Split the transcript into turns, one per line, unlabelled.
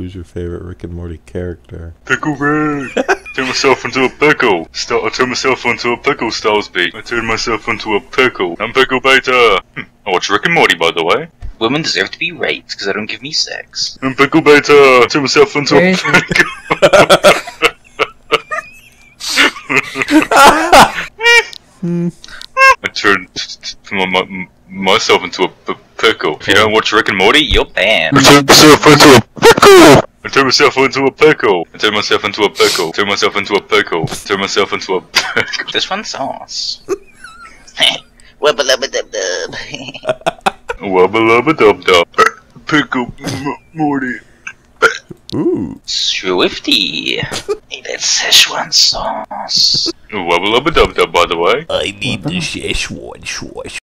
Who's your favorite Rick and Morty character?
Pickle Rick! turn myself into a pickle. St- I turn myself into a pickle, Stahlsby. I turn myself into a pickle. I'm Pickle Beta. Hm, I watch Rick and Morty, by the way.
Women deserve to be raped because they don't give me sex.
I'm Pickle Beta. I turn myself into
Where
a pickle. Hmm. I turned t- t- my, my, myself into a p- pickle. If you don't watch Rick and Morty,
You're banned.
I turn myself into a pickle. I turn myself into a pickle. I turn myself into a pickle. Turn myself into a pickle. Turn myself into a pickle.
This one sauce. Wubba lubba dub dub.
Wubba lubba dub dub. Pickle M- Morty.
Ooh.
Swifty. Hey, that's Szechuan sauce.
Wubba lubba dub dub, by the way.
I need the Szechuan sauce.